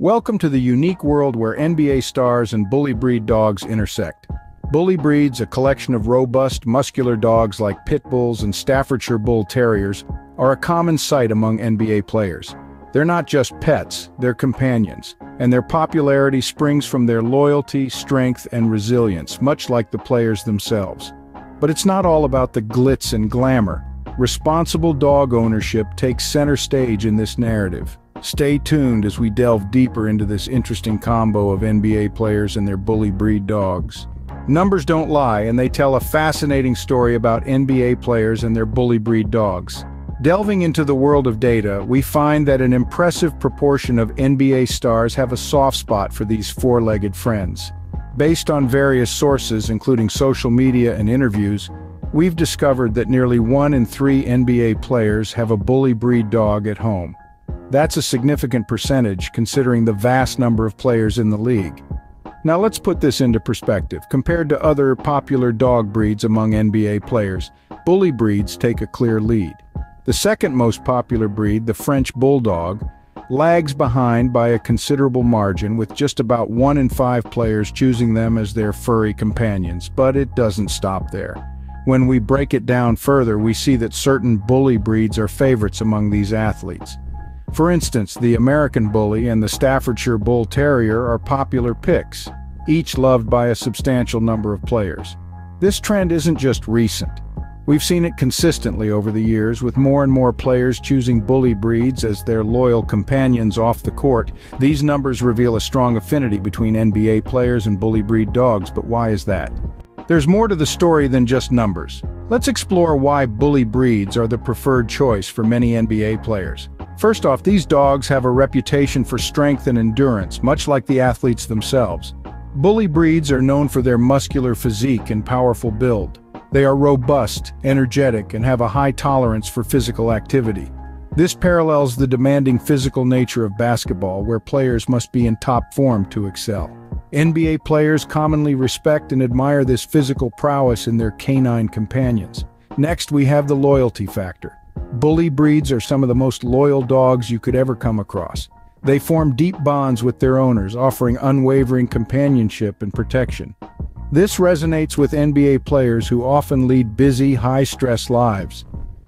Welcome to the unique world where NBA stars and bully breed dogs intersect. Bully breeds, a collection of robust, muscular dogs like pit bulls and Staffordshire Bull Terriers, are a common sight among NBA players. They're not just pets, they're companions, and their popularity springs from their loyalty, strength, and resilience, much like the players themselves. But it's not all about the glitz and glamour. Responsible dog ownership takes center stage in this narrative. Stay tuned as we delve deeper into this interesting combo of NBA players and their bully breed dogs. Numbers don't lie, and they tell a fascinating story about NBA players and their bully breed dogs. Delving into the world of data, we find that an impressive proportion of NBA stars have a soft spot for these four-legged friends. Based on various sources, including social media and interviews, we've discovered that nearly one in three NBA players have a bully breed dog at home. That's a significant percentage considering the vast number of players in the league. Now let's put this into perspective. Compared to other popular dog breeds among NBA players, bully breeds take a clear lead. The second most popular breed, the French Bulldog, lags behind by a considerable margin with just about one in five players choosing them as their furry companions, but it doesn't stop there. When we break it down further, we see that certain bully breeds are favorites among these athletes. For instance, the American Bully and the Staffordshire Bull Terrier are popular picks, each loved by a substantial number of players. This trend isn't just recent. We've seen it consistently over the years, with more and more players choosing bully breeds as their loyal companions off the court. These numbers reveal a strong affinity between NBA players and bully breed dogs, but why is that? There's more to the story than just numbers. Let's explore why bully breeds are the preferred choice for many NBA players. First off, these dogs have a reputation for strength and endurance, much like the athletes themselves. Bully breeds are known for their muscular physique and powerful build. They are robust, energetic, and have a high tolerance for physical activity. This parallels the demanding physical nature of basketball, where players must be in top form to excel. NBA players commonly respect and admire this physical prowess in their canine companions. Next, we have the loyalty factor. Bully breeds are some of the most loyal dogs you could ever come across. They form deep bonds with their owners, offering unwavering companionship and protection. This resonates with NBA players who often lead busy, high-stress lives.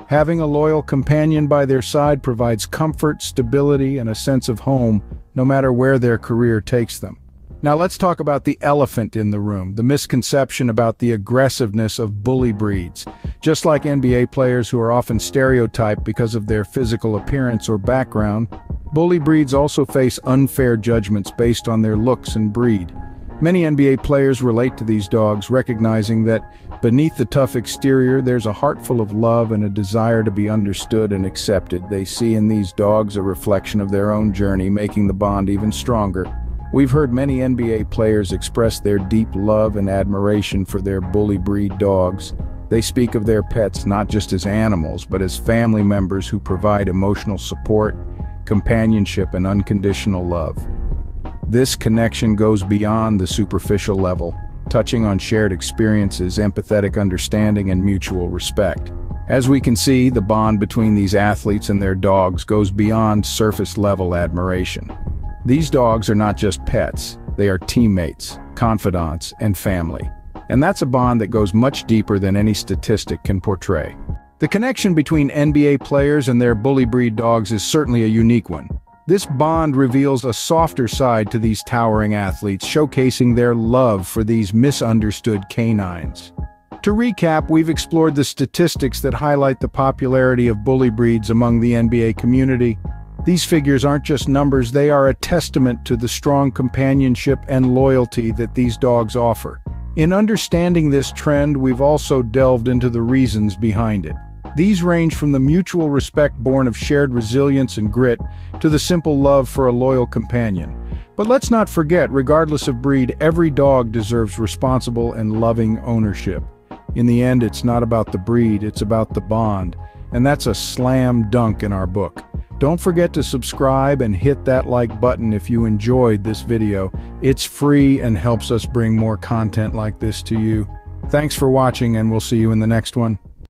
Having a loyal companion by their side provides comfort, stability, and a sense of home, no matter where their career takes them. Now let's talk about the elephant in the room, the misconception about the aggressiveness of bully breeds. Just like NBA players who are often stereotyped because of their physical appearance or background, bully breeds also face unfair judgments based on their looks and breed. Many NBA players relate to these dogs, recognizing that beneath the tough exterior, there's a heart full of love and a desire to be understood and accepted. They see in these dogs a reflection of their own journey, making the bond even stronger. We've heard many NBA players express their deep love and admiration for their bully breed dogs. They speak of their pets not just as animals, but as family members who provide emotional support, companionship, and unconditional love. This connection goes beyond the superficial level, touching on shared experiences, empathetic understanding, and mutual respect. As we can see, the bond between these athletes and their dogs goes beyond surface-level admiration. These dogs are not just pets, they are teammates, confidants, and family. And that's a bond that goes much deeper than any statistic can portray. The connection between NBA players and their bully breed dogs is certainly a unique one. This bond reveals a softer side to these towering athletes, showcasing their love for these misunderstood canines. To recap, we've explored the statistics that highlight the popularity of bully breeds among the NBA community. These figures aren't just numbers, they are a testament to the strong companionship and loyalty that these dogs offer. In understanding this trend, we've also delved into the reasons behind it. These range from the mutual respect born of shared resilience and grit to the simple love for a loyal companion. But let's not forget, regardless of breed, every dog deserves responsible and loving ownership. In the end, it's not about the breed, it's about the bond. And that's a slam dunk in our book. Don't forget to subscribe and hit that like button if you enjoyed this video. It's free and helps us bring more content like this to you. Thanks for watching and we'll see you in the next one.